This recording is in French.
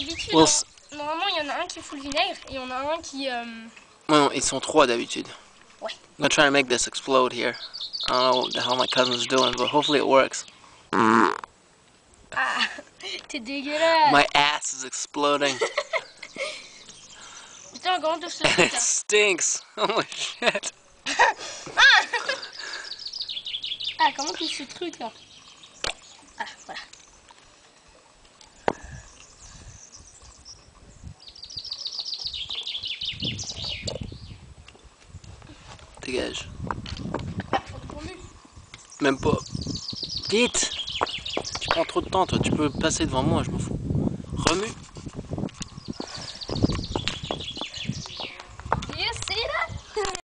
d'habitude, Well, hein, s- normalement, il y en a un qui fout le vinaigre et il y en a un qui... euh, non, ils sont trois d'habitude. Ouais. I'm gonna try to make this explode here. I don't know what the hell my cousin's doing, but hopefully it works. Ah, t'es dégueulasse. My ass is exploding. Putain, comment and truc it stinks. Holy shit. Ah, comment touche ce truc là Ah, voilà. dégage. Même pas. Vite Tu prends trop de temps, toi. Tu peux passer devant moi, je m'en fous. Remue.